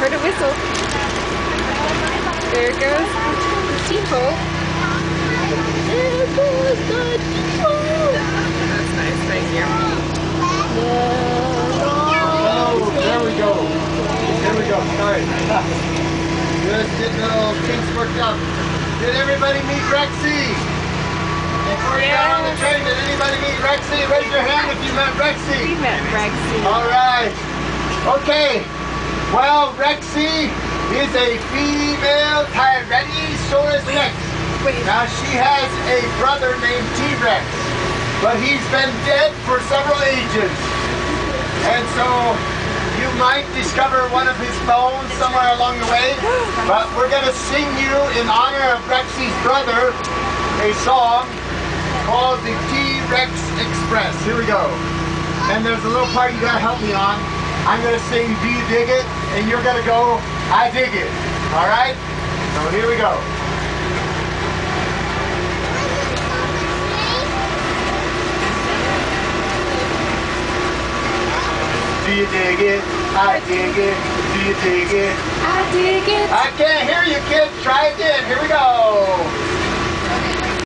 heard a whistle. There goes the steamboat. There goes the steamboat. That's nice right here. Oh, there we go. There we go. Sorry. Just getting little kinks worked up. Did everybody meet Rexy? Before you got on the train, did anybody meet Rexy? Raise your hand if you met Rexy. We met Rexy. All right. Okay. Well, Rexy is a female Tyrannosaurus Rex. Wait, Now she has a brother named T-Rex, but he's been dead for several ages. And so you might discover one of his bones somewhere along the way. But we're gonna sing you in honor of Rexy's brother a song called the T-Rex Express. Here we go. And there's a little part you gotta help me on. I'm gonna sing Do You Dig It? And you're gonna go I dig it. Alright? So here we go. Do you dig it? I dig it. Do you dig it? I dig it. I can't hear you, kids. Try again. Here we go.